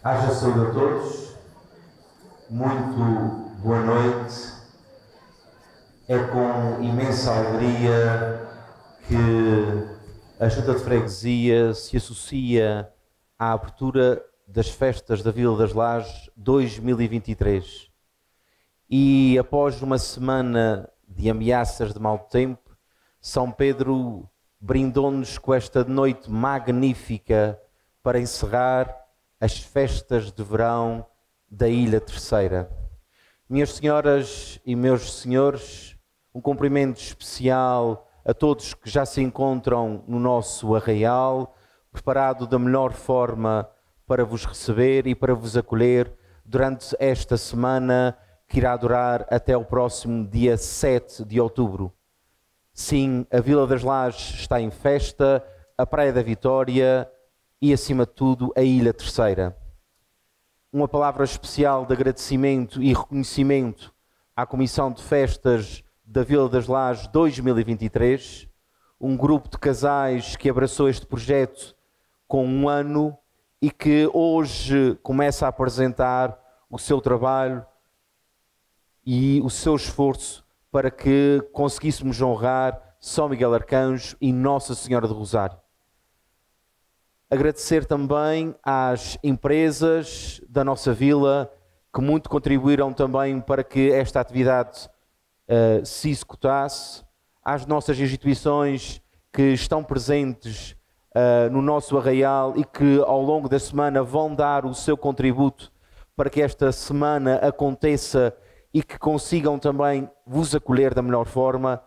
Haja saúde a todos, muito boa noite. É com imensa alegria que a Junta de Freguesia se associa à abertura das festas da Vila das Lajes 2023. E após uma semana de ameaças de mau tempo, São Pedro brindou-nos com esta noite magnífica para encerrar as festas de verão da Ilha Terceira. Minhas senhoras e meus senhores, um cumprimento especial a todos que já se encontram no nosso arraial, preparado da melhor forma para vos receber e para vos acolher durante esta semana que irá durar até o próximo dia 7 de outubro. Sim, a Vila das Lajes está em festa, a Praia da Vitória e, acima de tudo, a Ilha Terceira. Uma palavra especial de agradecimento e reconhecimento à Comissão de Festas da Vila das Lajes 2023, um grupo de casais que abraçou este projeto com um ano e que hoje começa a apresentar o seu trabalho e o seu esforço para que conseguíssemos honrar São Miguel Arcanjo e Nossa Senhora do Rosário. Agradecer também às empresas da nossa vila que muito contribuíram também para que esta atividade uh, se executasse, às nossas instituições que estão presentes uh, no nosso arraial e que ao longo da semana vão dar o seu contributo para que esta semana aconteça e que consigam também vos acolher da melhor forma.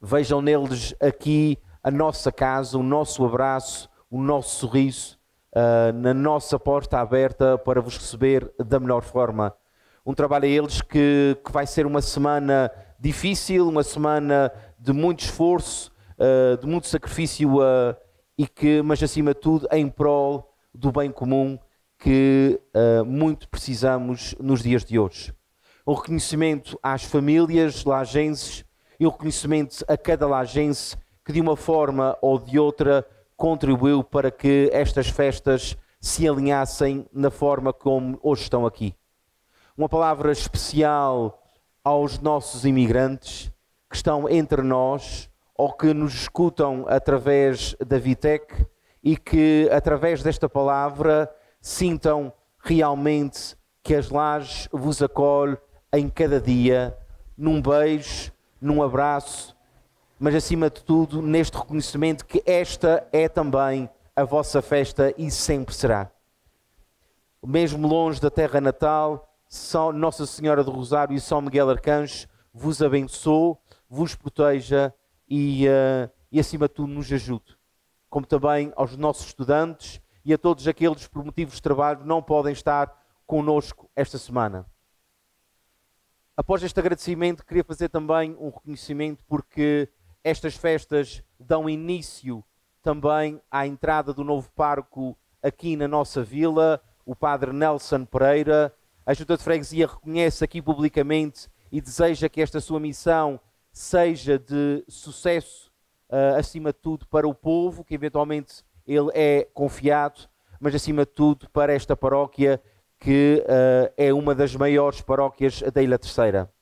Vejam neles aqui a nossa casa, o nosso abraço, o nosso sorriso uh, na nossa porta aberta para vos receber da melhor forma. Um trabalho a eles que, que vai ser uma semana difícil, uma semana de muito esforço, uh, de muito sacrifício, uh, e que, mas acima de tudo, em prol do bem comum que muito precisamos nos dias de hoje. Um reconhecimento às famílias lagenses e um reconhecimento a cada lagense que, de uma forma ou de outra, contribuiu para que estas festas se alinhassem na forma como hoje estão aqui. Uma palavra especial aos nossos imigrantes que estão entre nós ou que nos escutam através da Vitec e que, através desta palavra, sintam realmente que as lajes vos acolhe em cada dia, num beijo, num abraço, mas acima de tudo neste reconhecimento que esta é também a vossa festa e sempre será. Mesmo longe da terra natal, Nossa Senhora do Rosário e São Miguel Arcanjo vos abençoe, vos proteja e, uh, e acima de tudo nos ajude. Como também aos nossos estudantes e a todos aqueles por motivos de trabalho não podem estar conosco esta semana. Após este agradecimento, queria fazer também um reconhecimento porque estas festas dão início também à entrada do novo parco aqui na nossa vila, o Padre Nelson Pereira. A Junta de Freguesia reconhece aqui publicamente e deseja que esta sua missão seja de sucesso, uh, acima de tudo, para o povo, que eventualmente ele é confiado, mas acima de tudo para esta paróquia, que uh, é uma das maiores paróquias da Ilha Terceira.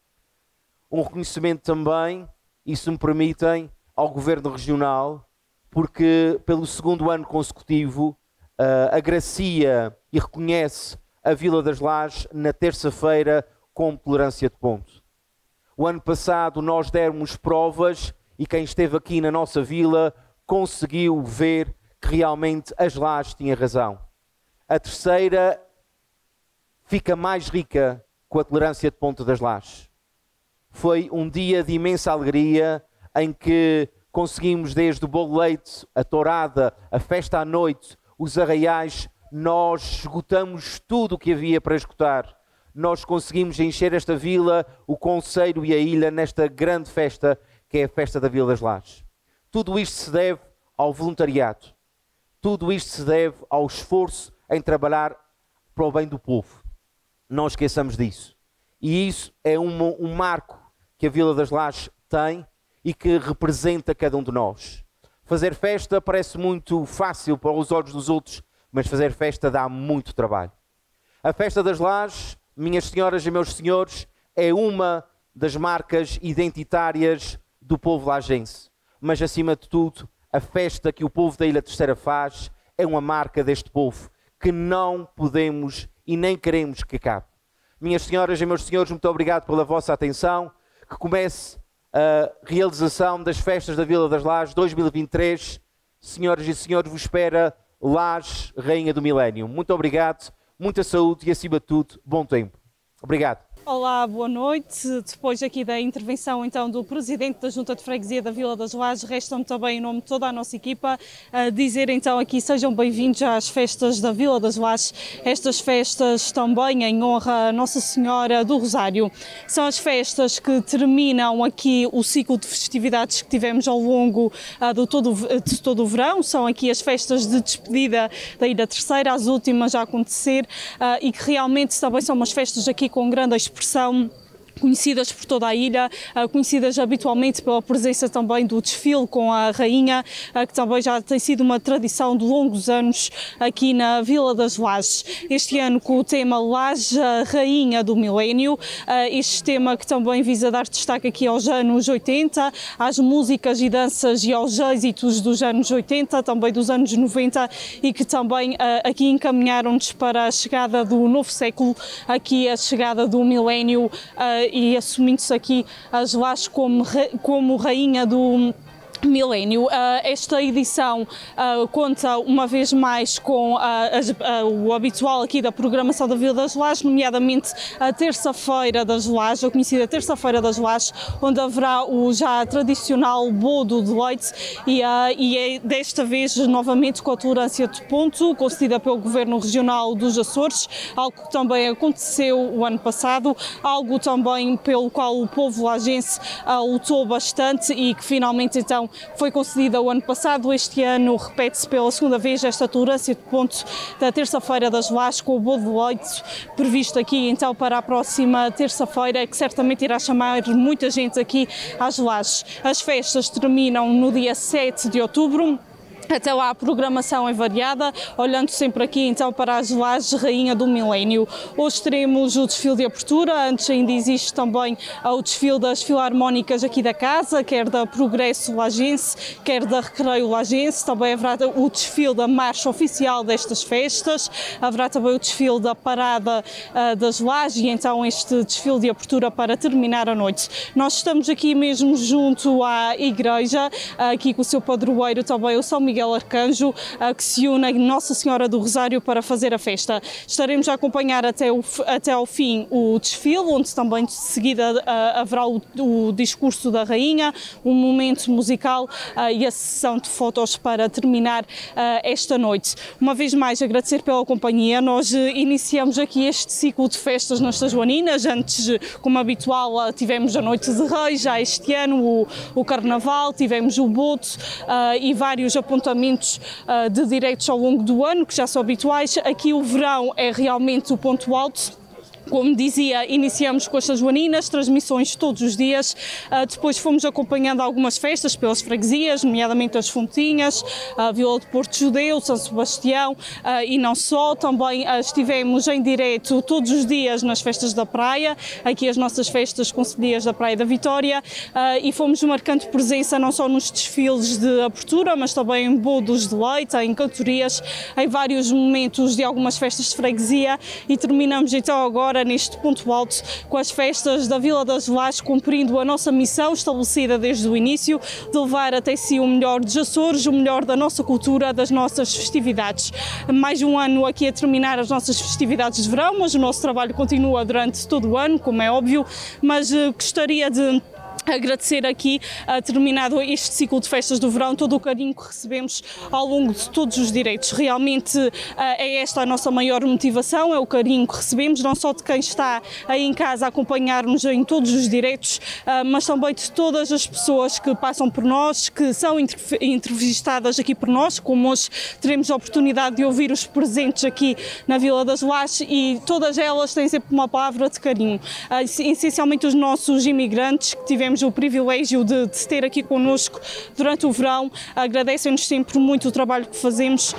Um reconhecimento também e, se me permitem, ao Governo Regional, porque pelo segundo ano consecutivo uh, agracia e reconhece a Vila das Lajes na terça-feira com tolerância de ponto. O ano passado nós demos provas e quem esteve aqui na nossa vila conseguiu ver que realmente as Lajes tinham razão. A terceira fica mais rica com a tolerância de ponto das Lajes foi um dia de imensa alegria em que conseguimos, desde o bolo leite, a tourada, a festa à noite, os arraiais, nós esgotamos tudo o que havia para esgotar. Nós conseguimos encher esta vila, o Conselho e a ilha nesta grande festa que é a festa da Vila das Lajes. Tudo isto se deve ao voluntariado. Tudo isto se deve ao esforço em trabalhar para o bem do povo. Não esqueçamos disso. E isso é um, um marco que a Vila das Lajes tem e que representa cada um de nós. Fazer festa parece muito fácil para os olhos dos outros, mas fazer festa dá muito trabalho. A festa das lajes, minhas senhoras e meus senhores, é uma das marcas identitárias do povo lajense. Mas, acima de tudo, a festa que o povo da Ilha Terceira faz é uma marca deste povo que não podemos e nem queremos que acabe. Minhas senhoras e meus senhores, muito obrigado pela vossa atenção. Que comece a realização das festas da Vila das Lajes 2023. Senhoras e senhores, vos espera Laje, Rainha do Milénio. Muito obrigado, muita saúde e, acima de tudo, bom tempo. Obrigado. Olá, boa noite. Depois aqui da intervenção então do Presidente da Junta de Freguesia da Vila das Lajes, resta-me também em nome de toda a nossa equipa dizer então aqui sejam bem-vindos às festas da Vila das Lajes. Estas festas também em honra a Nossa Senhora do Rosário. São as festas que terminam aqui o ciclo de festividades que tivemos ao longo uh, do todo, de todo o verão. São aqui as festas de despedida da Ilha Terceira, as últimas a acontecer uh, e que realmente também são umas festas aqui com grande expressão expressão conhecidas por toda a ilha, ah, conhecidas habitualmente pela presença também do desfile com a rainha, ah, que também já tem sido uma tradição de longos anos aqui na Vila das Lajes. Este ano com o tema Laje, Rainha do Milénio, ah, este tema que também visa dar destaque aqui aos anos 80, às músicas e danças e aos êxitos dos anos 80, também dos anos 90 e que também aqui encaminharam-nos para a chegada do novo século, aqui a chegada do milénio e assumindo-se aqui as Lajes como, como rainha do Milênio. Uh, esta edição uh, conta uma vez mais com uh, o habitual aqui da programação da Vila das Lajes, nomeadamente a terça-feira das Lajes, a conhecida terça-feira das Lajes, onde haverá o já tradicional bodo de leite e, e é desta vez novamente com a tolerância de ponto, concedida pelo Governo Regional dos Açores, algo que também aconteceu o ano passado, algo também pelo qual o povo lagense lutou bastante e que finalmente então foi concedida o ano passado. Este ano repete-se pela segunda vez esta tolerância de ponto da terça-feira das Lajes com o de leite previsto aqui então para a próxima terça-feira, que certamente irá chamar muita gente aqui às Lajes. As festas terminam no dia 7 de outubro. Até lá a programação é variada, olhando sempre aqui então para as lajes Rainha do Milénio. Hoje teremos o desfile de abertura, antes ainda existe também o desfile das filarmónicas aqui da casa, quer da Progresso Lagense, quer da Recreio Lagense. Também haverá o desfile da marcha oficial destas festas, haverá também o desfile da parada uh, das lajes e então este desfile de abertura para terminar a noite. Nós estamos aqui mesmo junto à igreja, aqui com o seu padroeiro também o São Miguel Miguel Arcanjo, que se une a Nossa Senhora do Rosário para fazer a festa. Estaremos a acompanhar até, o, até ao fim o desfile, onde também de seguida haverá o, o discurso da Rainha, um momento musical e a sessão de fotos para terminar esta noite. Uma vez mais, agradecer pela companhia. Nós iniciamos aqui este ciclo de festas nas Joaninas. Antes, como habitual, tivemos a Noite de Reis, já este ano o, o Carnaval, tivemos o Boto e vários apontamentos uh, de direitos ao longo do ano, que já são habituais. Aqui o verão é realmente o ponto alto como dizia, iniciamos com as Joaninas, transmissões todos os dias. Uh, depois fomos acompanhando algumas festas pelas freguesias, nomeadamente as Fontinhas, a Vila de Porto Judeu, São Sebastião uh, e não só. Também uh, estivemos em direto todos os dias nas festas da praia, aqui as nossas festas concelhias da Praia da Vitória, e fomos marcando presença não só nos desfiles de abertura, mas também em bodos de leite, em cantorias, em vários momentos de algumas festas de freguesia e terminamos então agora agora neste ponto alto com as festas da Vila das Lajes, cumprindo a nossa missão estabelecida desde o início de levar até si o melhor dos Açores, o melhor da nossa cultura, das nossas festividades. Mais um ano aqui a terminar as nossas festividades de verão, mas o nosso trabalho continua durante todo o ano, como é óbvio, mas uh, gostaria de agradecer aqui, uh, terminado este ciclo de festas do verão, todo o carinho que recebemos ao longo de todos os direitos. Realmente uh, é esta a nossa maior motivação, é o carinho que recebemos, não só de quem está aí em casa a acompanhar-nos em todos os direitos, uh, mas também de todas as pessoas que passam por nós, que são entrevistadas aqui por nós, como hoje teremos a oportunidade de ouvir os presentes aqui na Vila das Lajes e todas elas têm sempre uma palavra de carinho. essencialmente os nossos imigrantes que tivemos tivemos o privilégio de, de ter aqui connosco durante o verão. Agradecem-nos sempre muito o trabalho que fazemos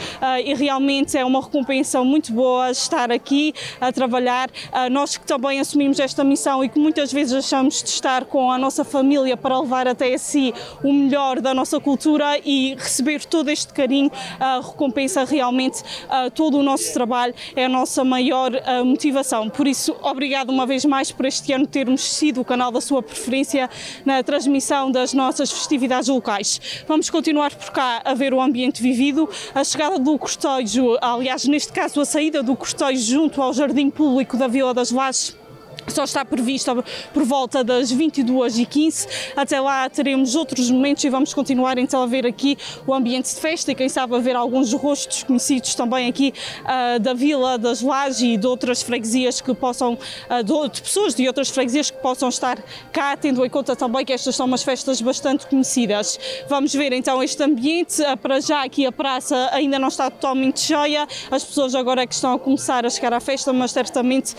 e realmente é uma recompensa muito boa estar aqui a trabalhar. Nós que também assumimos esta missão e que muitas vezes achamos de estar com a nossa família para levar até si o melhor da nossa cultura e receber todo este carinho recompensa realmente todo o nosso trabalho, é a nossa maior motivação. Por isso, obrigado uma vez mais por este ano termos sido o canal da sua preferência na transmissão das nossas festividades locais. Vamos continuar por cá a ver o ambiente vivido, a chegada do cortejo, aliás, neste caso a saída do cortejo junto ao Jardim Público da Vila das Lajes só está prevista por volta das 22h15. Até lá teremos outros momentos e vamos continuar então a ver aqui o ambiente de festa e quem sabe a ver alguns rostos conhecidos também aqui uh, da Vila das Lajes e de outras freguesias que possam, uh, de, de, pessoas de outras freguesias que possam estar cá, tendo em conta também que estas são umas festas bastante conhecidas. Vamos ver então este ambiente. Uh, para já aqui a praça ainda não está totalmente cheia, as pessoas agora é que estão a começar a chegar à festa, mas certamente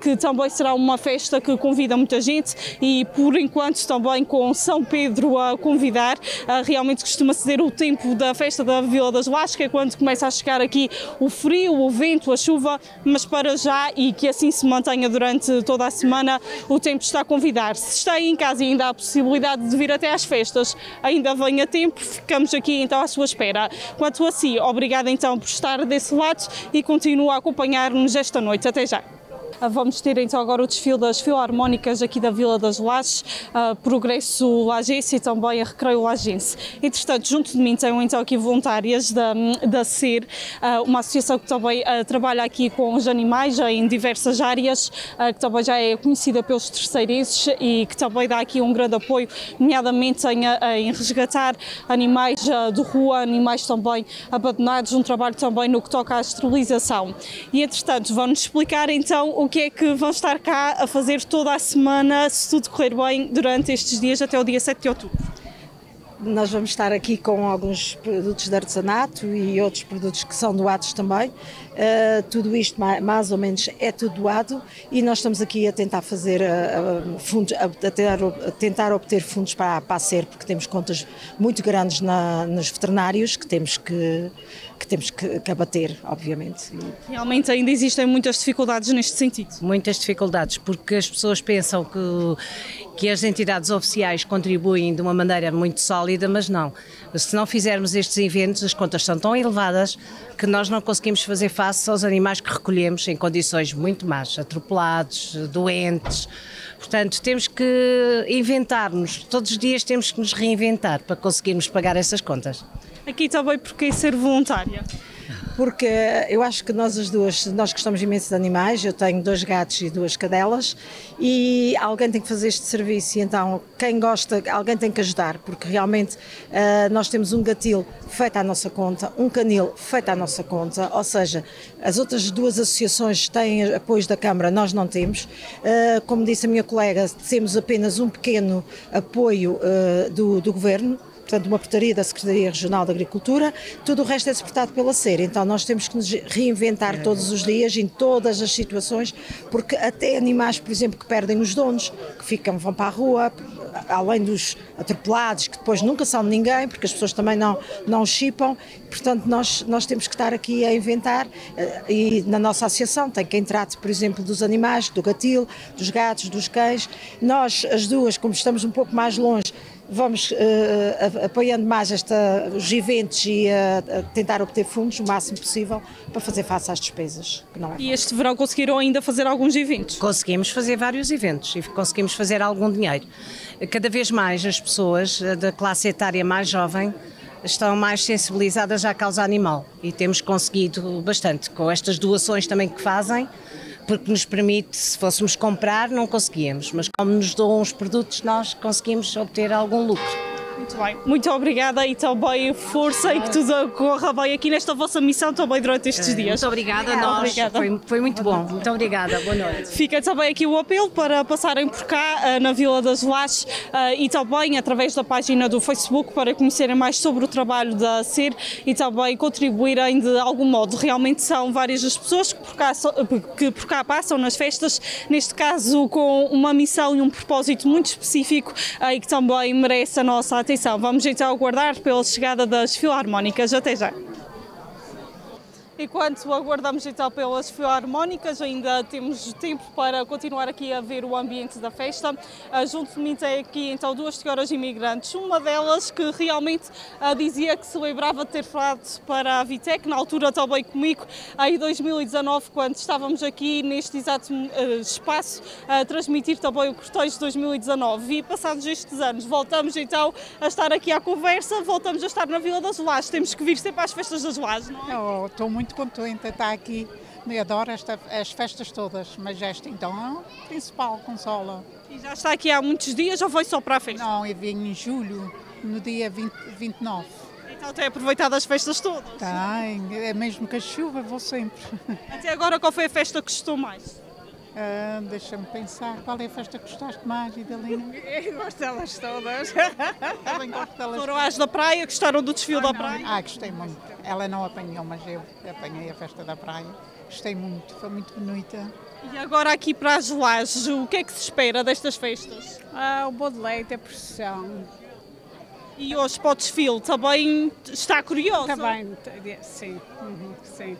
que também será uma festa que convida muita gente e por enquanto também com São Pedro a convidar. Ah, realmente costuma ser o tempo da festa da Vila das que é quando começa a chegar aqui o frio, o vento, a chuva, mas para já e que assim se mantenha durante toda a semana, o tempo está a convidar. Se está aí em casa e ainda há a possibilidade de vir até às festas, ainda venha tempo, ficamos aqui então à sua espera. Quanto a si, obrigada então por estar desse lado e continua a acompanhar-nos esta noite. Até já. Vamos ter então agora o desfile das filarmónicas aqui da Vila das Lajes, uh, Progresso Lagense e também a Recreio Lagense. Entretanto, junto de mim tenho então aqui voluntárias da, da SER, uh, uma associação que também trabalha aqui com os animais em diversas áreas, que também já é conhecida pelos terceirenses e que também dá aqui um grande apoio, nomeadamente em, em resgatar animais de rua, animais também abandonados, um trabalho também no que toca à esterilização. E entretanto, vão-nos explicar então o que é que vão estar cá a fazer toda a semana, se tudo correr bem, durante estes dias até o dia 7 de outubro. Nós vamos estar aqui com alguns produtos de artesanato e outros produtos que são doados também. Uh, tudo isto mais ou menos é tudo doado e nós estamos aqui a tentar fazer uh, fundos, a, tentar, a, tentar, obter fundos para, para a SER, porque temos contas muito grandes na, nos veterinários que temos que que temos que, que abater, obviamente. Realmente ainda existem muitas dificuldades neste sentido. Muitas dificuldades, porque as pessoas pensam que, que as entidades oficiais contribuem de uma maneira muito sólida, mas não. Se não fizermos estes eventos, as contas são tão elevadas que nós não conseguimos fazer face aos animais que recolhemos em condições muito más, atropelados, doentes. Portanto, temos que inventar-nos, todos os dias temos que nos reinventar para conseguirmos pagar essas contas. Aqui também porque ser voluntária porque eu acho que nós as duas, nós gostamos imenso de animais, eu tenho dois gatos e duas cadelas e alguém tem que fazer este serviço e então quem gosta, alguém tem que ajudar, porque realmente uh, nós temos um gatil feito à nossa conta, um canil feito à nossa conta, ou seja, as outras duas associações têm apoios da Câmara, nós não temos. Uh, como disse a minha colega, temos apenas um pequeno apoio uh, do, do Governo, portanto, uma portaria da Secretaria Regional da Agricultura, tudo o resto é suportado pela SER. Então, nós temos que nos reinventar todos os dias, em todas as situações, porque até animais, por exemplo, que perdem os donos, que ficam, vão para a rua, além dos atropelados, que depois nunca são de ninguém, porque as pessoas também não, não chipam, portanto, nós, nós temos que estar aqui a inventar, eh, e na nossa associação tem quem trate, por exemplo, dos animais, do gatil, dos gatos, dos cães. Nós, as duas, como estamos um pouco mais longe, vamos uh, apoiando mais esta, os eventos e uh, tentar obter fundos o máximo possível para fazer face às despesas. É e este verão conseguiram ainda fazer alguns eventos? Conseguimos fazer vários eventos e conseguimos fazer algum dinheiro. Cada vez mais as pessoas da classe etária mais jovem estão mais sensibilizadas à causa animal e temos conseguido bastante com estas doações também que fazem porque nos permite, se fôssemos comprar, não conseguíamos, mas como nos dão os produtos, nós conseguimos obter algum lucro. Muito bem, muito obrigada e também força e que tudo corra bem aqui nesta vossa missão também durante estes dias. Muito obrigada a nós. Obrigada. Foi, foi muito bom. Muito obrigada. Boa noite. Fica também aqui o apelo para passarem por cá eh, na Vila das Lajes eh, e também através da página do Facebook para conhecerem mais sobre o trabalho da CIR e também contribuírem de algum modo. Realmente são várias as pessoas que por cá, que por cá passam nas festas, neste caso com uma missão e um propósito muito específico eh, e que também merece a nossa atenção. Vamos então aguardar pela chegada das filarmónicas. Até já. Enquanto aguardamos então pelas filarmónicas, ainda temos tempo para continuar aqui a ver o ambiente da festa. Junto de mim tem aqui então duas senhoras imigrantes, uma delas que realmente ah, dizia que de ter falado para a Vitec, na altura também comigo, em 2019, quando estávamos aqui neste exato ah, espaço a transmitir também o cortejo de 2019. E passados estes anos, voltamos então a estar aqui à conversa, voltamos a estar na Vila das Lajes. Temos que vir sempre às festas das Lajes, não é? Eu Estou muito contente de estar aqui. Eu adoro esta- as festas todas, mas esta então é o principal, consola. E já está aqui há muitos dias ou foi só para a festa? Não, eu vim em julho, no dia 20, 29. Então tem aproveitado as festas todas. Tem, é mesmo que a chuva, vou sempre. Até agora qual foi a festa que gostou mais? Ah, Deixa-me pensar, qual é a festa que gostaste mais, Idalina? Eu gosto delas todas. Também gosto delas. Foram às da praia, gostaram do desfile da praia? Ah, gostei muito. Ela não apanhou, mas eu apanhei a festa da praia. Gostei muito, foi muito bonita. E agora aqui para as lajes, o que é que se espera destas festas? Ah, o bolo de leite, a procissão. E hoje para o desfile também está curioso? Também, sim. uhum, sim.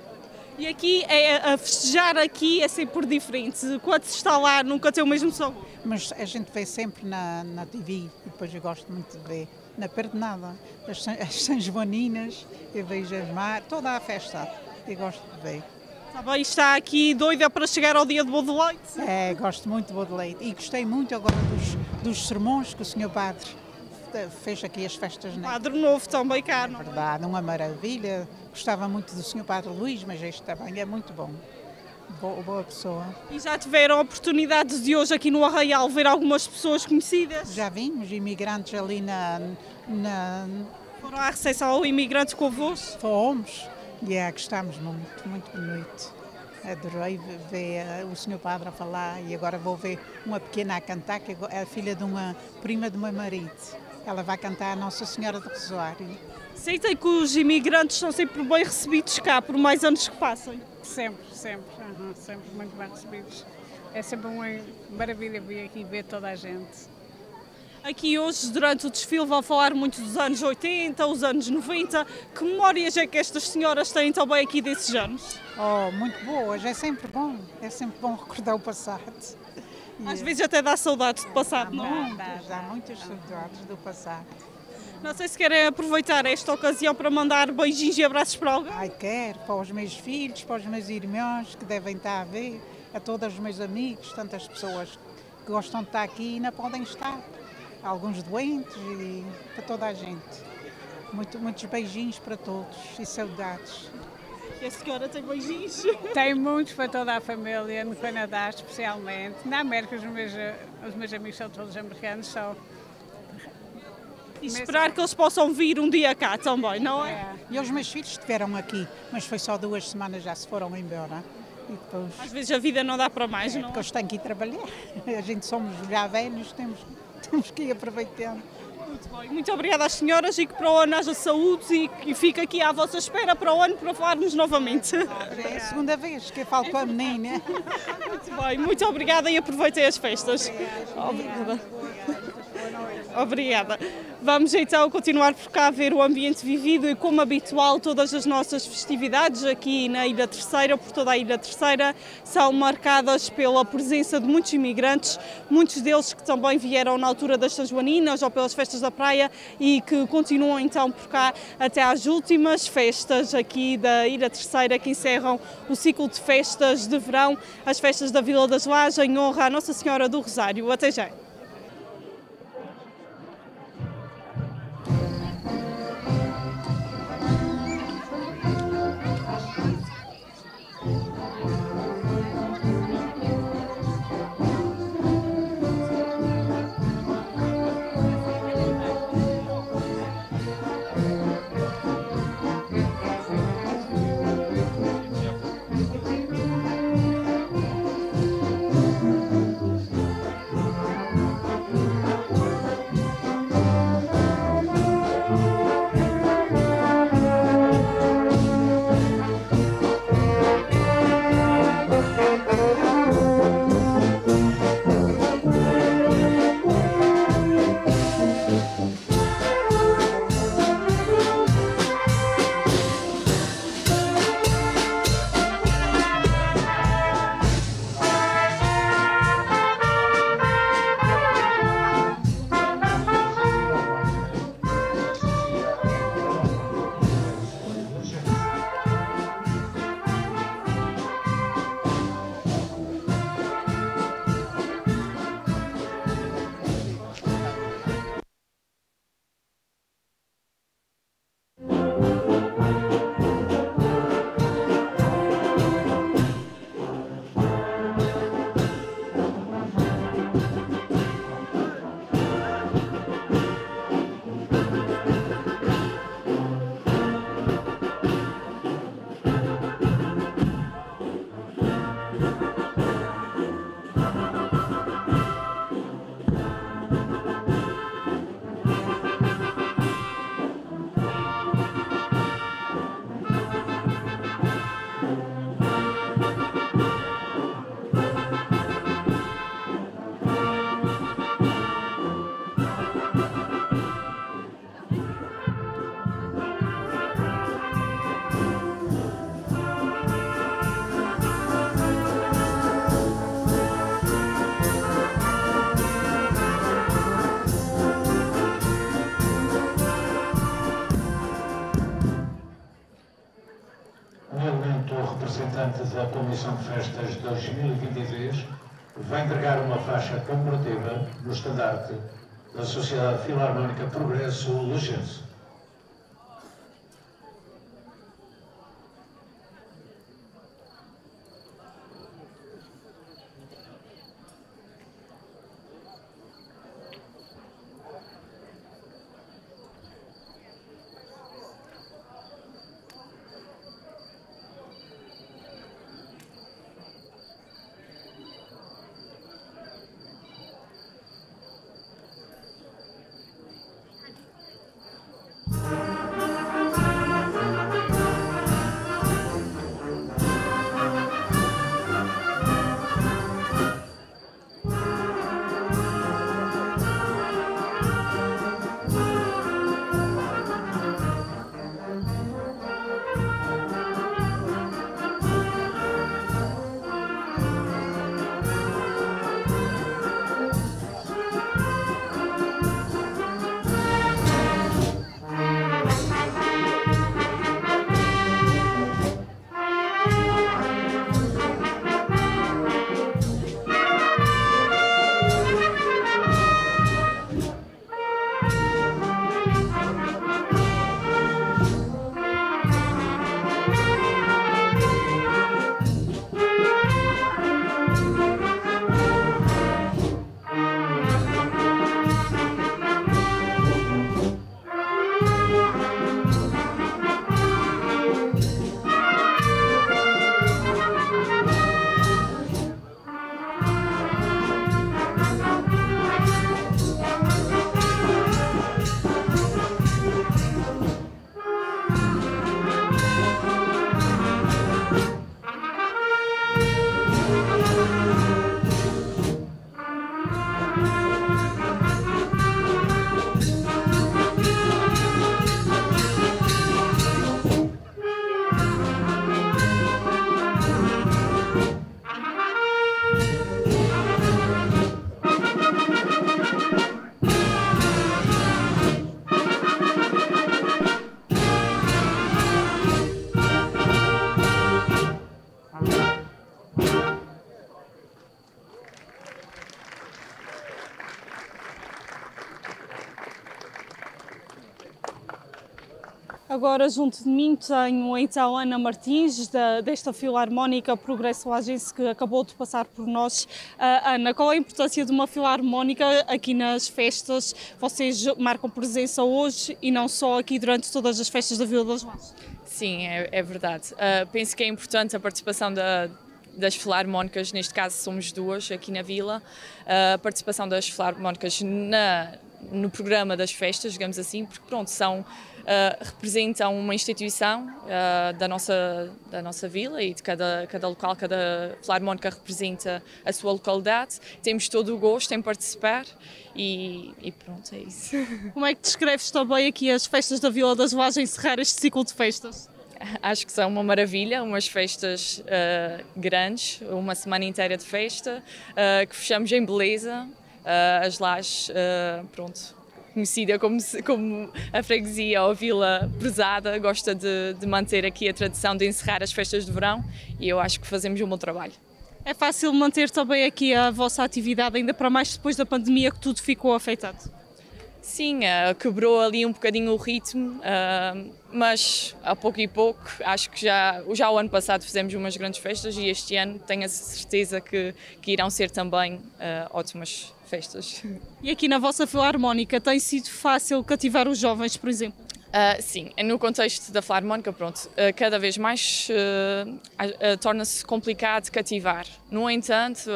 E aqui, é, a festejar aqui é sempre diferente. Quando se está lá nunca tem o mesmo som. Mas a gente vê sempre na, na TV, e depois eu gosto muito de ver, na Pernada, as, San- as São Joaninas, eu vejo as mar, toda a festa, eu gosto de ver. Também está aqui doida para chegar ao dia de bolo de leite. É, gosto muito de bolo de leite e gostei muito agora dos, dos sermões que o Sr. Padre fez aqui as festas na Padre Novo também cá, não é? verdade, uma maravilha. Gostava muito do Sr. Padre Luís, mas este também é muito bom. Boa, boa pessoa. E já tiveram a oportunidade de hoje aqui no Arraial ver algumas pessoas conhecidas? Já vimos imigrantes ali na, na Foram à recepção ao imigrante convosco? Fomos e é, gostámos muito, muito bonito. Adorei ve- ver eh, o Sr. Padre a falar e agora vou ver uma pequena a cantar, que é a filha de uma prima do meu marido. Ela vai cantar a Nossa Senhora do Rosário. Sentem que os imigrantes são sempre bem recebidos cá, por mais anos que passem. Sempre, sempre. uhum, sempre muito bem recebidos. É sempre uma maravilha vir aqui ver toda a gente. Aqui hoje, durante o desfile, vão falar muito dos anos 80, os anos 90. Que memórias é que estas senhoras têm também aqui desses anos? Oh, muito boas, é sempre bom. É sempre bom recordar o passado. E Às vezes até dá saudades do passado, não é? muitas, há muitas saudades do passado. Não sei se querem aproveitar esta ocasião para mandar beijinhos e abraços para alguém. Ai, quero, para os meus filhos, para os meus irmãos que devem estar a ver, a todos os meus amigos, tantas pessoas que gostam de estar aqui e não podem estar. Alguns doentes e para toda a gente. Muito, muitos beijinhos para todos e saudades. E a senhora tem beijinhos. Tem muitos para toda a família, no Canadá especialmente. Na América os meus, os meus amigos são todos americanos, só. E esperar que eles possam vir um dia cá também, não é? É. E os meus filhos estiveram aqui, mas foi só duas semanas, já se foram embora. Depois, Às vezes a vida não dá para mais, não porque é? eles têm que ir trabalhar. A gente somos já velhos, temos, temos que ir aproveitando. Muito bem. Muito obrigada às senhoras e que para o ano haja saúde e que fica aqui à vossa espera para o ano para falarmos novamente. É a segunda vez que eu falo com a menina. Muito bem, muito obrigada e aproveitem as festas. Obrigada. Obrigada. Vamos então continuar por cá a ver o ambiente vivido e, como habitual, todas as nossas festividades aqui na Ilha Terceira, por toda a Ilha Terceira, são marcadas pela presença de muitos imigrantes, muitos deles que também vieram na altura das São Joaninas ou pelas festas da praia e que continuam então por cá até às últimas festas aqui da Ilha Terceira que encerram o ciclo de festas de verão, as festas da Vila das Lajes em honra à Nossa Senhora do Rosário. Até já. Festas 2023 vai entregar uma faixa comemorativa no estandarte da Sociedade Filarmónica Progresso Lugense. Agora, junto de mim, tenho então Ana Martins, da, desta Filarmónica Progresso Agência, que acabou de passar por nós. Uh, Ana, qual a importância de uma Filarmónica aqui nas festas? Vocês marcam presença hoje e não só aqui durante todas as festas da Vila das Mãos? Sim, é, é verdade. Uh, penso que é importante a participação da, das filarmónicas, neste caso somos duas aqui na Vila, uh, a participação das filarmónicas na, no programa das festas, digamos assim, porque pronto, são uh, representam uma instituição uh, da, nossa, da nossa vila e de cada, cada local, cada filarmónica representa a sua localidade. Temos todo o gosto em participar e, e pronto, é isso. Como é que descreves também aqui as festas da Vila das Voagens encerrar este ciclo de festas? Acho que são uma maravilha, umas festas uh, grandes, uma semana inteira de festa, uh, que fechamos em beleza, uh, as lajes, pronto, conhecida como, como a freguesia ou vila prezada, gosta de, de manter aqui a tradição de encerrar as festas de verão e eu acho que fazemos um bom trabalho. É fácil manter também aqui a vossa atividade, ainda para mais depois da pandemia que tudo ficou afetado? Sim, uh, quebrou ali um bocadinho o ritmo, uh, mas a pouco e pouco, acho que já, já o ano passado fizemos umas grandes festas e este ano tenho a certeza que, que irão ser também uh, ótimas festas. E aqui na vossa Filarmónica tem sido fácil cativar os jovens, por exemplo? Uh, sim, no contexto da Filarmónica, pronto, uh, cada vez mais uh, torna-se complicado cativar. No entanto,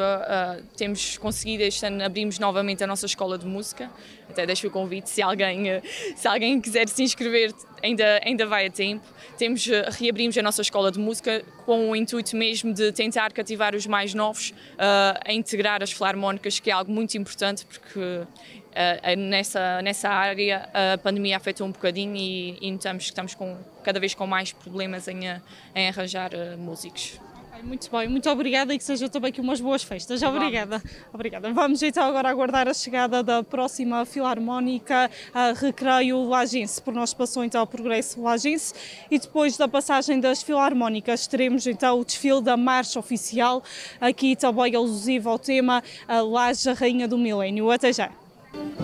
temos conseguido este ano abrimos novamente a nossa escola de música. Até deixo o convite se alguém se alguém quiser se inscrever ainda ainda vai a tempo. Temos reabrimos a nossa escola de música com o intuito mesmo de tentar cativar os mais novos a integrar as filarmónicas, que é algo muito importante porque Uh, nessa, nessa área a pandemia afetou um bocadinho e, e notamos que estamos com, cada vez com mais problemas em, em arranjar uh, músicos. Muito bem, muito obrigada e que sejam também aqui umas boas festas. Obrigada. Obrigada. Vamos então agora aguardar a chegada da próxima Filarmónica a Recreio Lagense. Por nós passou então o Progresso Lagense e depois da passagem das Filarmónicas teremos então o desfile da Marcha Oficial, aqui também alusivo ao tema a Laje Rainha do Milénio. Até já. Mm-hmm.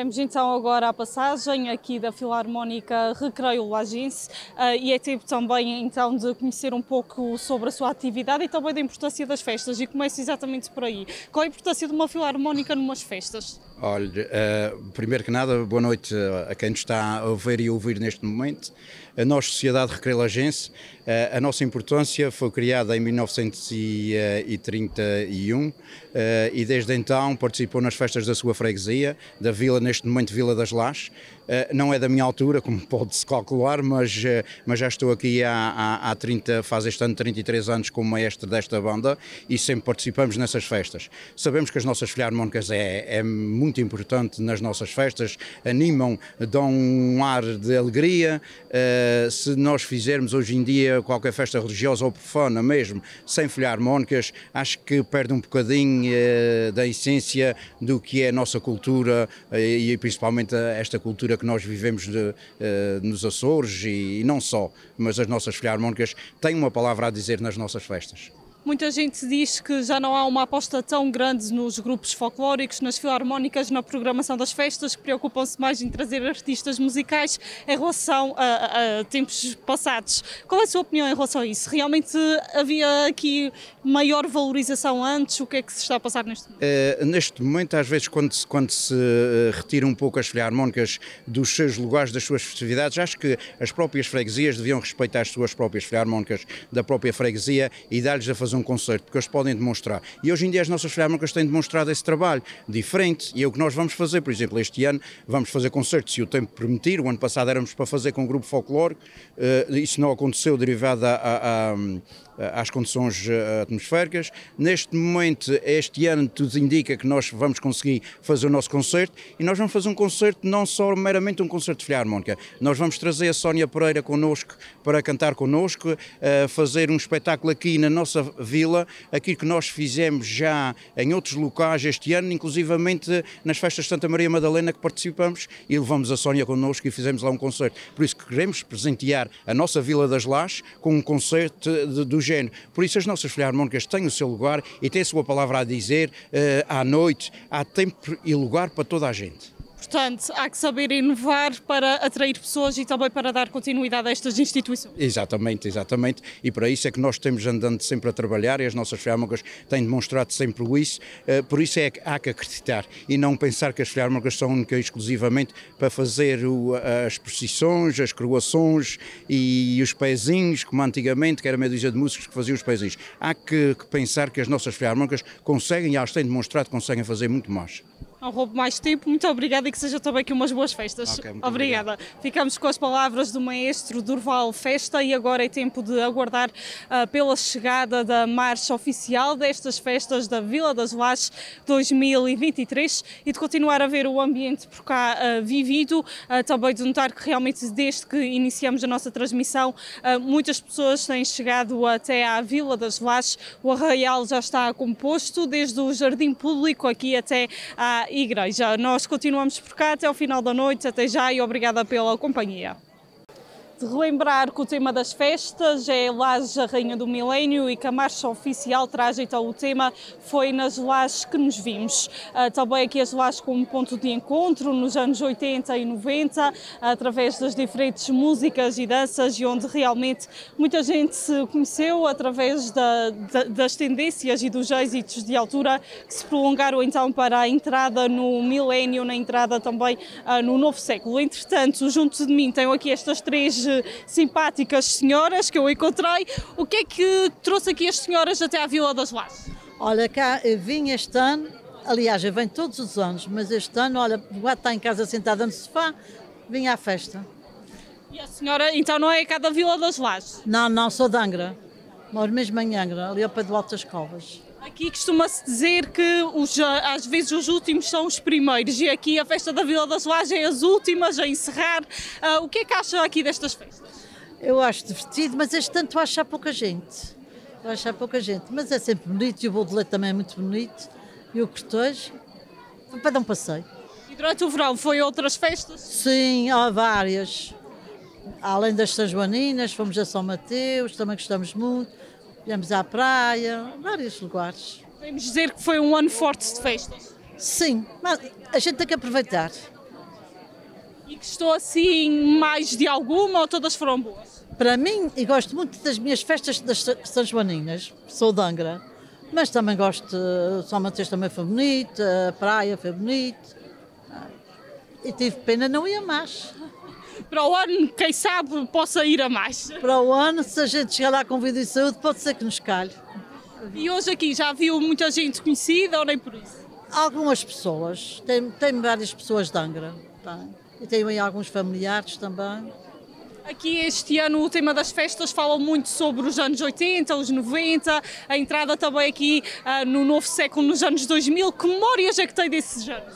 Tivemos então agora a passagem aqui da Filarmónica Recreio Lagense uh, e é tempo também então de conhecer um pouco sobre a sua atividade e também da importância das festas e começo exatamente por aí. Qual a importância de uma Filarmónica numas festas? Olha, uh, primeiro que nada, boa noite a quem nos está a ver e ouvir neste momento. A nossa Sociedade Recreolagense, uh, a nossa importância foi criada em 1931 uh, e desde então participou nas festas da sua freguesia, da vila, neste momento Vila das Lajes. Não é da minha altura, como pode-se calcular, mas, mas já estou aqui há, há, há 30, faz este ano 33 anos como maestro desta banda e sempre participamos nessas festas. Sabemos que as nossas filarmónicas é, é muito importante nas nossas festas, animam, dão um ar de alegria. Se nós fizermos hoje em dia qualquer festa religiosa ou profana mesmo, sem folhar harmónicas, acho que perde um bocadinho uh, da essência do que é a nossa cultura uh, e principalmente esta cultura que nós vivemos de, nos Açores e, e não só, mas as nossas filharmónicas têm uma palavra a dizer nas nossas festas. Muita gente diz que já não há uma aposta tão grande nos grupos folclóricos, nas filarmónicas, na programação das festas, que preocupam-se mais em trazer artistas musicais em relação a, a, tempos passados. Qual é a sua opinião em relação a isso? Realmente havia aqui maior valorização antes? O que é que se está a passar neste momento? Uh, neste momento, às vezes, quando se, quando se eh, retira um pouco as filarmónicas dos seus lugares, das suas festividades, acho que as próprias freguesias deviam respeitar as suas próprias filarmónicas da própria freguesia e dar-lhes a fazer um concerto, porque eles podem demonstrar. E hoje em dia as nossas filarmónicas têm demonstrado esse trabalho diferente e é o que nós vamos fazer. Por exemplo, este ano vamos fazer concertos, se o tempo permitir. O ano passado éramos para fazer com um grupo folclórico, uh, isso não aconteceu derivado a, eh, às condições eh, atmosféricas. Neste momento, este ano, tudo indica que nós vamos conseguir fazer o nosso concerto e nós vamos fazer um concerto, não só meramente um concerto de filarmónica. Nós vamos trazer a Sónia Pereira connosco para cantar connosco, eh, fazer um espetáculo aqui na nossa vila, aquilo que nós fizemos já em outros locais este ano, inclusivamente nas festas de Santa Maria Madalena que participamos e levamos a Sónia connosco e fizemos lá um concerto. Por isso que queremos presentear a nossa Vila das Lajes com um concerto do Por isso as nossas filarmónicas têm o seu lugar e têm a sua palavra a dizer uh, à noite, há tempo e lugar para toda a gente. Portanto, há que saber inovar para atrair pessoas e também para dar continuidade a estas instituições. Exatamente, exatamente. E para isso é que nós temos andando sempre a trabalhar e as nossas filarmónicas têm demonstrado sempre isso. Eh, por isso é que há que acreditar e não pensar que as filarmónicas são única e exclusivamente para fazer as procissões, as croações e os pezinhos, como antigamente, que era meia dúzia de músicos que faziam os pezinhos. Há que, pensar que as nossas filarmónicas conseguem, e elas têm demonstrado que conseguem fazer muito mais não roubo mais tempo. Muito obrigada e que seja também aqui umas boas festas. Okay, obrigada. Obrigado. Ficamos com as palavras do maestro Durval Festa e agora é tempo de aguardar uh, pela chegada da marcha oficial destas festas da Vila das Lajes 2023 e de continuar a ver o ambiente por cá uh, vivido. Uh, também de notar que realmente desde que iniciamos a nossa transmissão muitas pessoas têm chegado até à Vila das Lajes. O arraial já está composto desde o Jardim Público aqui até à igreja. Nós continuamos por cá até ao final da noite. Até já e obrigada pela companhia de relembrar que o tema das festas é Laje, a Rainha do Milénio e que a marcha oficial traz então o tema Foi nas Lajes que nos vimos. Uh, também aqui as Lajes como ponto de encontro nos anos 80 e 90, através das diferentes músicas e danças e onde realmente muita gente se conheceu através da, da, das tendências e dos êxitos de altura que se prolongaram então para a entrada no milénio, na entrada também uh, no novo século. Entretanto, junto de mim tenho aqui estas três simpáticas senhoras que eu encontrei. O que é que trouxe aqui as senhoras até à Vila das Lajes? Olha, cá vim este ano, aliás, eu venho todos os anos, mas este ano, olha, o está em casa sentada no sofá, vim à festa. E a senhora, então, não é cá da Vila das Lajes? Não, não, sou de Angra. Moro mesmo em Angra, ali ao pé do Alto das Covas. Aqui costuma-se dizer que os, às vezes os últimos são os primeiros e aqui a festa da Vila das Lajes é as últimas a encerrar. Uh, o que é que acha aqui destas festas? Eu acho divertido, mas este tanto acho há pouca gente. Eu acho há pouca gente, mas é sempre bonito e o bolo de leite também é muito bonito e o cortejo para dar um passeio. E durante o verão foi outras festas? Sim, há várias. Além das São Joaninas, fomos a São Mateus, também gostamos muito. Viemos à praia, vários lugares. Podemos dizer que foi um ano forte de festas? Sim, mas a gente tem que aproveitar. E gostou assim mais de alguma ou todas foram boas? Para mim, e gosto muito das minhas festas das São Joaninas, sou de Angra, mas também gosto, de São Mateus também foi bonito, a praia foi bonito. E tive pena não ir a mais. Para o ano, quem sabe, possa ir a mais. Para o ano, se a gente chegar lá com vida e saúde, pode ser que nos calhe. E hoje aqui já viu muita gente conhecida ou nem por isso? Algumas pessoas, tem, tem várias pessoas de Angra, tá? e tenho aí alguns familiares também. Aqui este ano o tema das festas fala muito sobre os anos 80, os 90, a entrada também aqui uh, no novo século, nos anos 2000. Que memórias é que tem desses anos?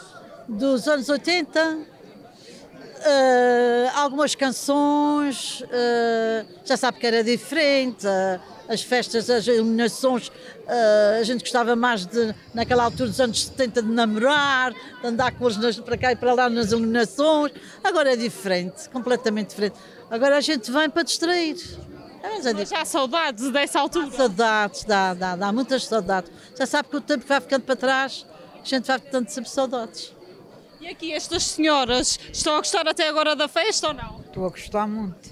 Dos anos 80, uh, algumas canções, uh, já sabe que era diferente, as festas, as iluminações, a gente gostava mais de, naquela altura dos anos 70, de namorar, de andar com os para cá e para lá nas iluminações. Agora é diferente, completamente diferente. Agora a gente vem para distrair. Mas já há saudades dessa altura? Saudades, dá, dá, dá muitas saudades. Já sabe que o tempo vai ficando para trás, a gente vai ficando sempre saudades. E aqui estas senhoras estão a gostar até agora da festa ou não? Estou a gostar muito.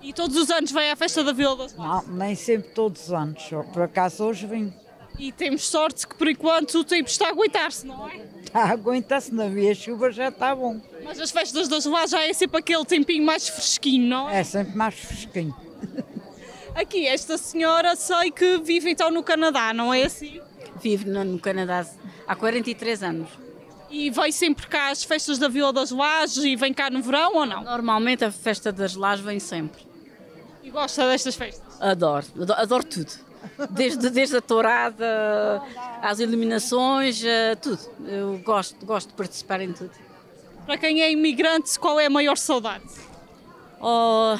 E todos os anos vem à festa da Vila das Não, nem sempre todos os anos, por acaso hoje vim. E temos sorte que por enquanto o tempo está a aguentar-se, não é? Está a aguentar-se, não havia chuva já está bom. Mas as festas das lá já é sempre aquele tempinho mais fresquinho, não é? É sempre mais fresquinho. Aqui, esta senhora sei que vive então no Canadá, não é assim? Vive no, no Canadá há 43 anos. E vai sempre cá às festas da Vila das Lajes e vem cá no verão ou não? Normalmente a festa das Lajes vem sempre. E gosta destas festas? Adoro, adoro, adoro tudo. Desde, desde a tourada, às iluminações, tudo. Eu gosto, gosto de participar em tudo. Para quem é imigrante, qual é a maior saudade? Oh,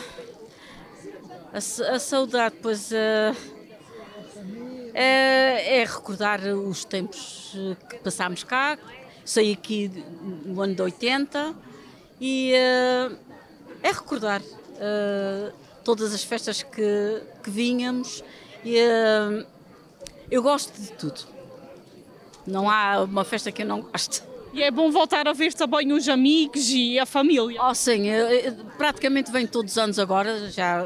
a, a saudade, pois. Uh, é, é, recordar os tempos que passámos cá. Saí aqui no ano de 80 e uh, é recordar. Uh, todas as festas que, que vínhamos. E, uh, eu gosto de tudo. Não há uma festa que eu não goste. E é bom voltar a ver também os amigos e a família. Oh, sim, praticamente vem todos os anos agora, já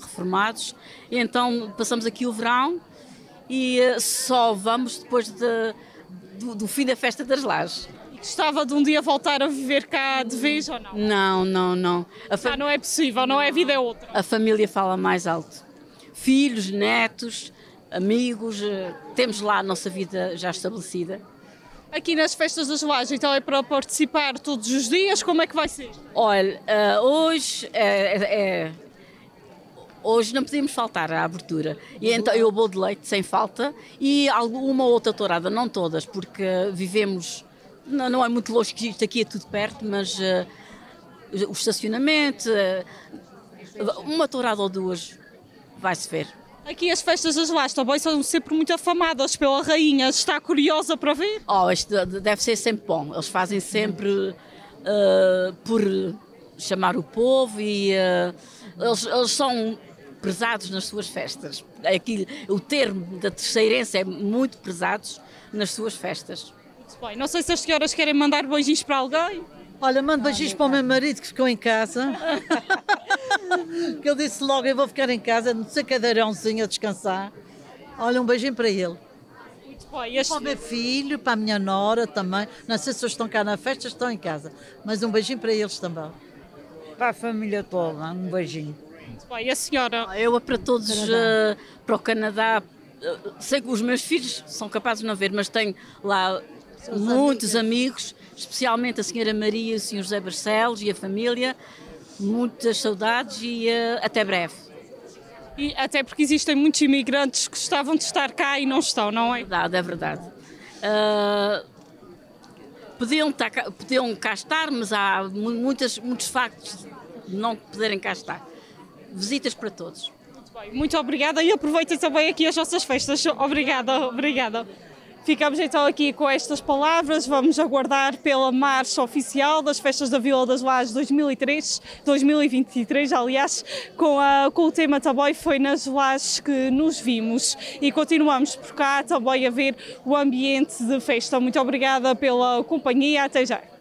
reformados. Então passamos aqui o verão e só vamos depois de, do, do fim da festa das lajes. Gostava de um dia voltar a viver cá de vez ou não? Não, não, não. A fam... não é possível, não é a vida é outra. A família fala mais alto. Filhos, netos, amigos, eh, temos lá a nossa vida já estabelecida. Aqui nas festas das lajes, então é para participar todos os dias, como é que vai ser? Olha, uh, hoje é, é, Hoje não podíamos faltar à abertura. E então eu vou de leite sem falta e alguma outra tourada, não todas, porque vivemos não, não é muito longe, que isto aqui é tudo perto, mas uh, o estacionamento, uh, uma tourada ou duas vai-se ver. Aqui as festas das Lajes também são sempre muito afamadas pela rainha. Está curiosa para ver? Oh, isto deve ser sempre bom. Eles fazem sempre uh, por chamar o povo e eles, eles, são prezados nas suas festas. Aqui, o termo da terceirense é muito prezados nas suas festas. Bem, não sei se as senhoras querem mandar beijinhos para alguém. Olha, mando beijinhos para o meu marido que ficou em casa. que ele disse logo: Eu vou ficar em casa, no seu cadeirãozinho a descansar. Olha, um beijinho para ele. Muito bem. Este... Para o meu filho, para a minha nora também. Não sei se eles estão cá na festa, estão em casa. Mas um beijinho para eles também. Para a família toda, um beijinho. Muito bem. E a senhora? Eu para todos, uh, para o Canadá. Uh, sei que os meus filhos são capazes de não ver, mas tenho lá muitos amigos, especialmente a senhora Maria e o senhor José Barcelos e a família, muitas saudades e uh, até breve. E até porque existem muitos imigrantes que gostavam de estar cá e não estão, não é? É verdade, é verdade. Uh, podiam, tá, podiam cá estar, mas há muitas, muitos factos de não poderem cá estar. Visitas para todos. Muito obrigada e aproveitem também aqui as nossas festas. Obrigada, obrigada. Ficamos então aqui com estas palavras. Vamos aguardar pela marcha oficial das festas da Vila das Lajes 2003, 2023, aliás, com, a, com o tema também foi nas Lajes que nos vimos e continuamos por cá também a ver o ambiente de festa. Muito obrigada pela companhia. Até já.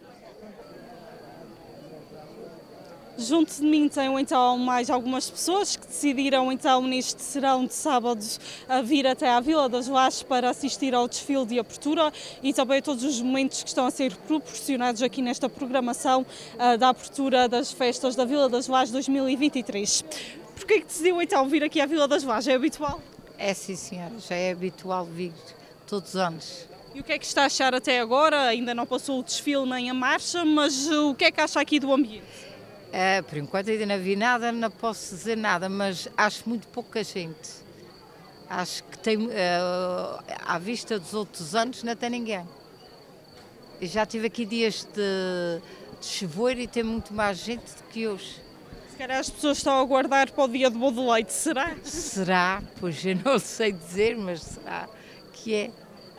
Junto de mim tenho então mais algumas pessoas que decidiram então neste serão de sábado a vir até à Vila das Lajes para assistir ao desfile de abertura e também a todos os momentos que estão a ser proporcionados aqui nesta programação uh, da abertura das festas da Vila das Lajes 2023. Porquê que decidiu então vir aqui à Vila das Lajes? É habitual? É sim senhora, já é habitual vir todos os anos. E o que é que está a achar até agora? Ainda não passou o desfile nem a marcha, mas o que é que acha aqui do ambiente? É, por enquanto ainda não vi nada, não posso dizer nada, mas acho muito pouca gente. Acho que tem, uh, à vista dos outros anos, não tem ninguém. Eu já tive aqui dias de, de chover e tem muito mais gente do que hoje. Se calhar as pessoas estão a aguardar para o dia do bolo de leite, será? Será? Pois eu não sei dizer, mas será que é.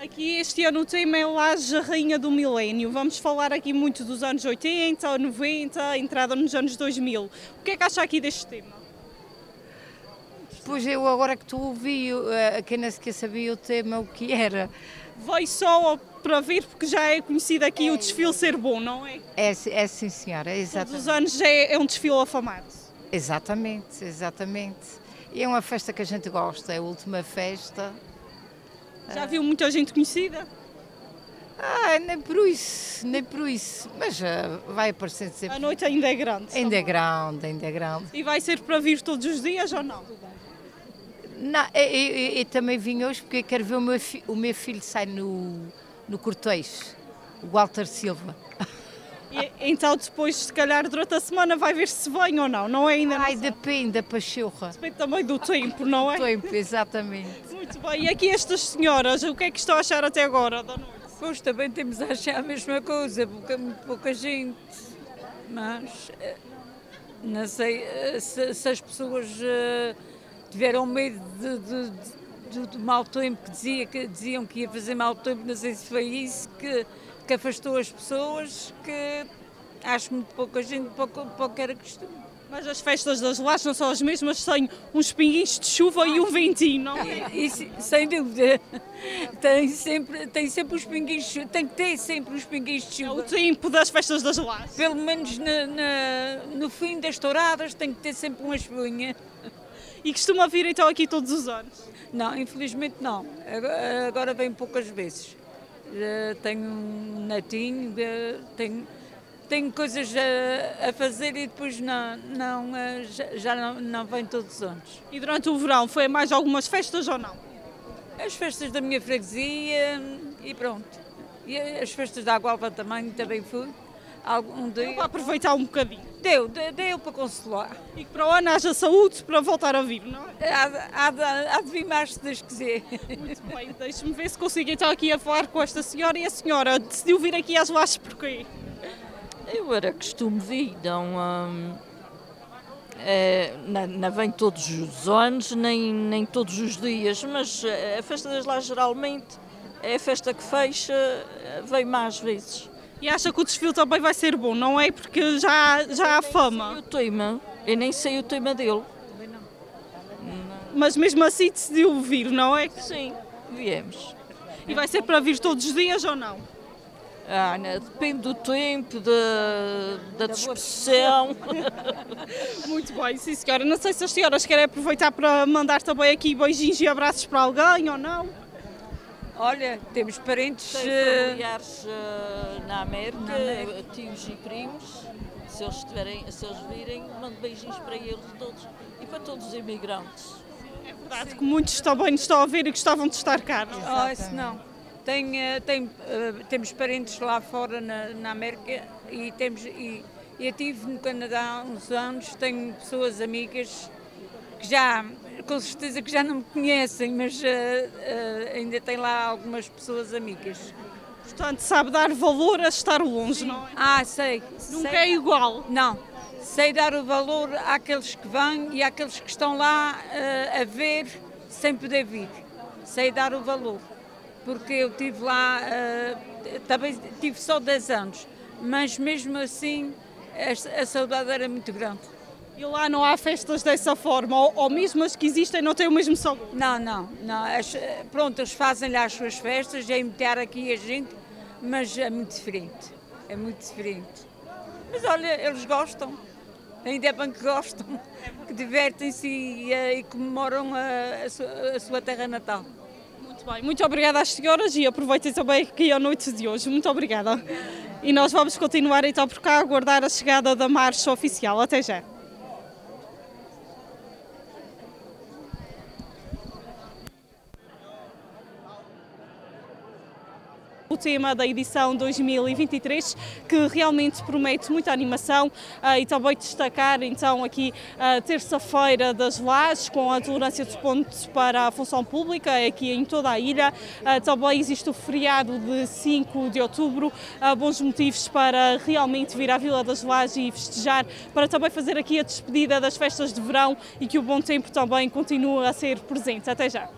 Aqui este ano o tema é Laje, a Rainha do Milénio. Vamos falar aqui muito dos anos 80, 90, entrada nos anos 2000. O que é que acha aqui deste tema? Pois eu agora que tu ouvi, quem nem sequer sabia o tema, o que era. Veio só para vir porque já é conhecido aqui é, o desfile ser bom, não é? É, é sim senhora, é exatamente. Todos os anos é, é um desfile afamado. Exatamente, exatamente. E é uma festa que a gente gosta, é a última festa já viu muita gente conhecida? Ah, nem por isso, nem por isso. Mas uh, vai aparecendo sempre. A noite ainda é grande. Ainda é grande, ainda é grande. E vai ser para vir todos os dias ou não? Não, eu, eu, eu também vim hoje porque eu quero ver o meu, fi, o meu filho sair no, no cortejo, o Walter Silva. E, então depois, se calhar, durante a semana vai ver se vem ou não, não é ainda? Ai, depende da pachorra. Depende também do tempo, não é? Do tempo, exatamente. Muito bem, e aqui estas senhoras, o que é que estão a achar até agora da noite? Pois também temos a achar a mesma coisa, porque é muito pouca gente. Mas eh, não sei eh, se, se as pessoas uh, tiveram medo de, de, de, de, mau tempo, que, dizia, que diziam que ia fazer mau tempo, não sei se foi isso que que afastou as pessoas, que acho muito pouca gente para o que era costume. Mas as festas das lajes não são as mesmas sem uns pinguinhos de chuva e um ventinho, não é? Isso, sem dúvida. Tem sempre, tem sempre os pinguinhos, tem que ter sempre os pinguinhos de chuva. É o tempo das festas das lajes. Pelo menos na, na, no fim das touradas tem que ter sempre uma chuvinha. E costuma vir então aqui todos os anos? Não, infelizmente não. Agora vem poucas vezes tenho um netinho, tenho, tenho coisas a, a, fazer e depois não, não, eh, já, não, não vem todos os anos. E durante o verão foi mais algumas festas ou não? As festas da minha freguesia e pronto. E as festas da Agualva também, também fui. Algum dia. Para aproveitar um bocadinho. Deu, deu, para consolar. E que para o ano haja saúde para voltar a vir, não é? Há, há, de, há de vir mais, se Deus quiser. Muito bem, deixe-me ver se consigo então aqui a falar com esta senhora. E a senhora decidiu vir aqui às lajes porquê? Eu era costume vir, não, hum, é, não, não vem todos os anos, nem, nem todos os dias, mas a festa das lajes geralmente é a festa que fecha, vem mais vezes. E acha que o desfile também vai ser bom, não é? Porque já, já há fama. Eu tema, eu nem sei o tema dele. Mas mesmo assim decidiu vir, não é? Sim, viemos. E vai ser para vir todos os dias ou não? Ah, né? depende do tempo, da, da disposição. Muito bem, sim senhora. Não sei se as senhoras querem aproveitar para mandar também aqui beijinhos e abraços para alguém ou não. Olha, temos parentes. Tem eh, familiares uh, na, América, na América, tios e primos. Se eles, estiverem, se eles virem, mando beijinhos para eles todos e para todos os imigrantes. É verdade Sim. que muitos também estão a ver e gostavam de estar cá. Oh, isso não. Tem, uh, tem, uh, temos parentes lá fora na, na América e temos. E, eu estive no Canadá há uns anos, tenho pessoas amigas que já com certeza que já não me conhecem, mas uh, uh, ainda tem lá algumas pessoas amigas. Portanto, sabe dar valor a estar longe, Sim. não é? Ah, sei. Nunca sei. é igual. Não. Sei dar o valor àqueles que vêm e àqueles que estão lá uh, a ver sem poder vir. Sei dar o valor. Porque eu tive lá, também tive só 10 anos, mas mesmo assim a, a saudade era muito grande. E lá não há festas dessa forma, ou, ou mesmo as que existem não têm o mesmo sabor? Não, não, não. As, pronto, eles fazem lá as suas festas, é imitar aqui a gente, mas é muito diferente. É muito diferente. Mas olha, eles gostam. ainda é bem que gostam, que divertem-se e, eh, e, comemoram a, a, sua, a sua terra natal. Muito bem, muito obrigada às senhoras e aproveitem também aqui a noite de hoje. Muito obrigada. E nós vamos continuar então por cá a aguardar a chegada da marcha oficial. Até já. Tema da edição 2023, que realmente promete muita animação uh, e também destacar então aqui a terça-feira das lajes com a tolerância de pontos para a função pública aqui em toda a ilha. Uh, também existe o feriado de 5 de outubro, bons motivos para realmente vir à Vila das Lajes e festejar, para também fazer aqui a despedida das festas de verão e que o bom tempo também continue a ser presente. Até já!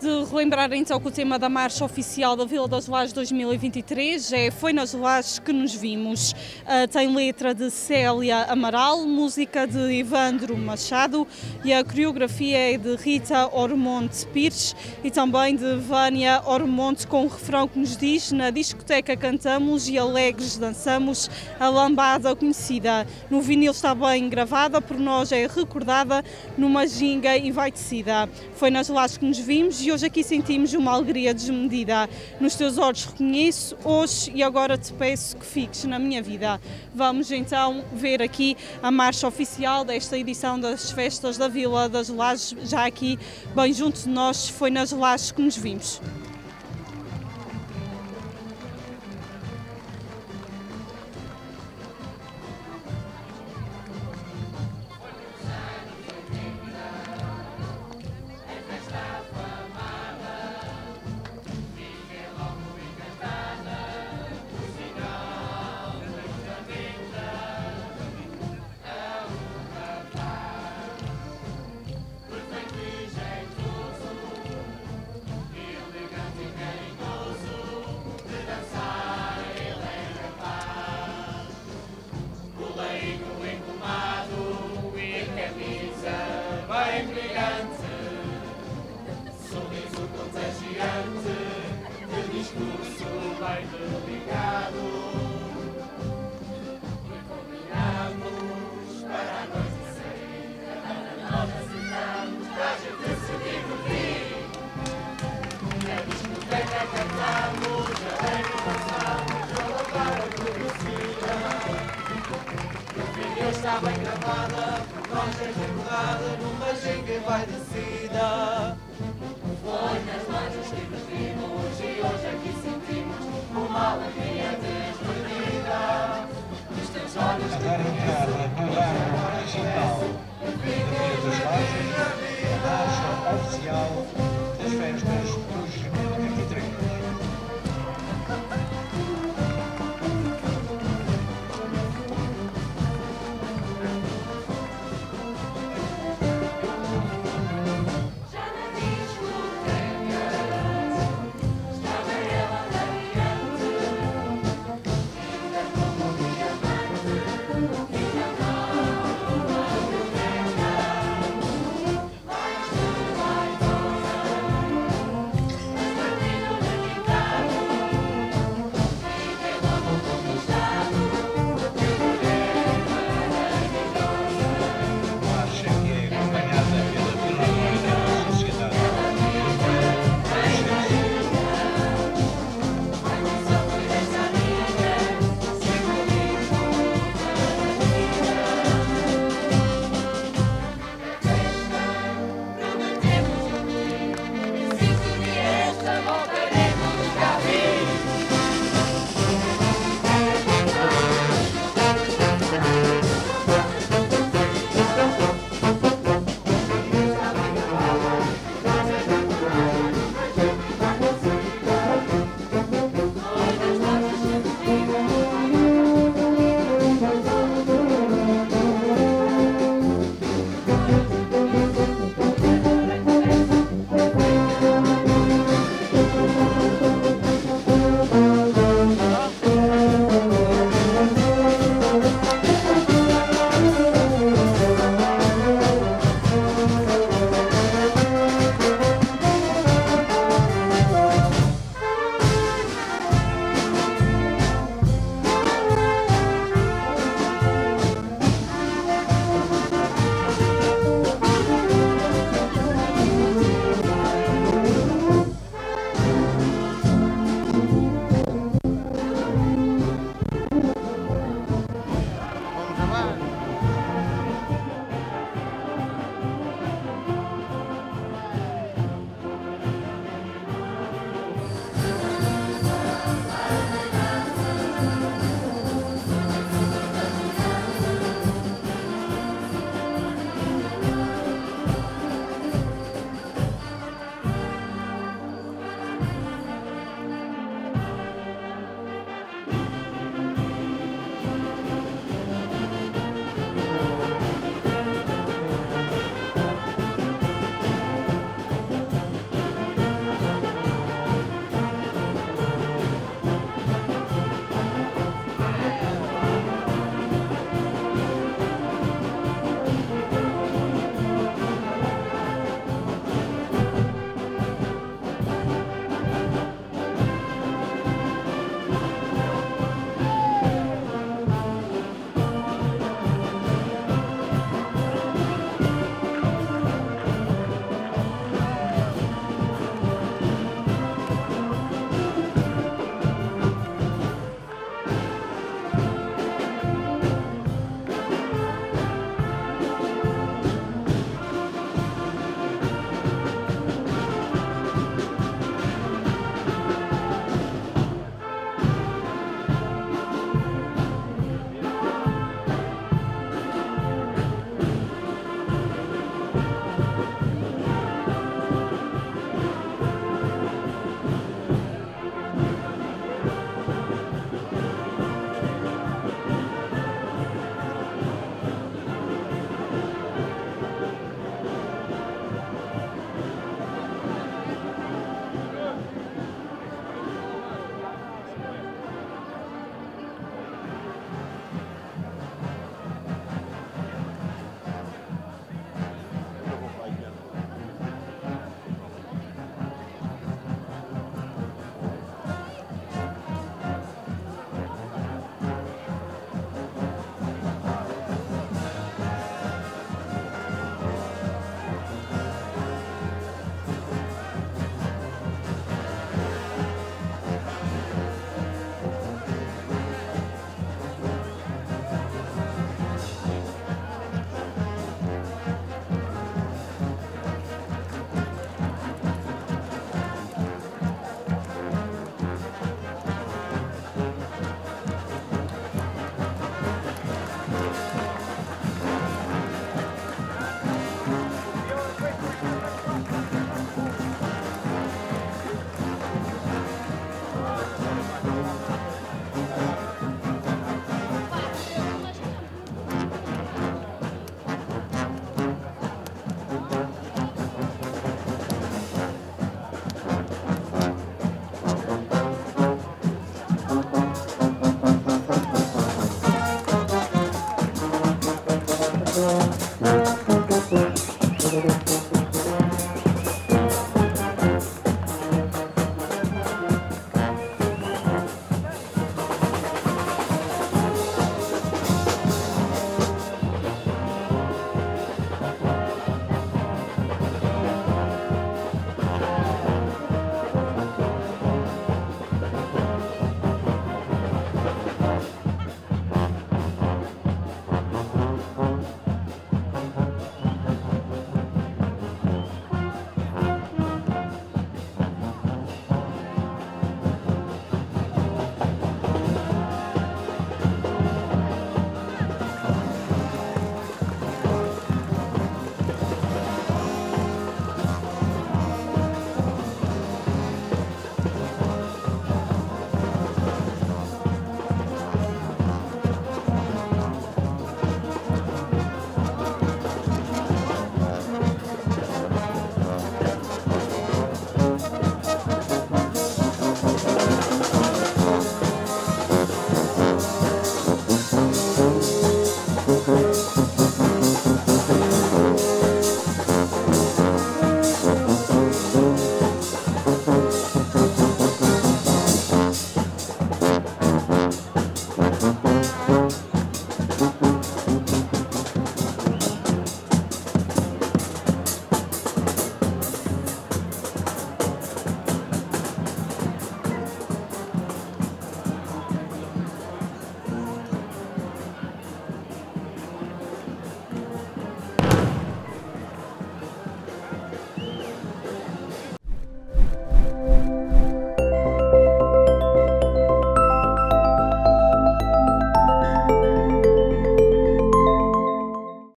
De relembrar então que o tema da marcha oficial da Vila das Lajes 2023 é Foi nas Lajes que nos vimos. Uh, tem letra de Célia Amaral, música de Evandro Machado e a coreografia é de Rita Ormonte Pires e também de Vânia Ormonte com o refrão que nos diz na discoteca cantamos e alegres dançamos a lambada conhecida. No vinil está bem gravada, por nós é recordada numa ginga envaidecida. Foi nas Lajes que nos vimos hoje aqui sentimos uma alegria desmedida. Nos teus olhos reconheço hoje e agora te peço que fiques na minha vida. Vamos então ver aqui a marcha oficial desta edição das festas da Vila das Lajes, já aqui bem junto de nós, foi nas Lajes que nos vimos.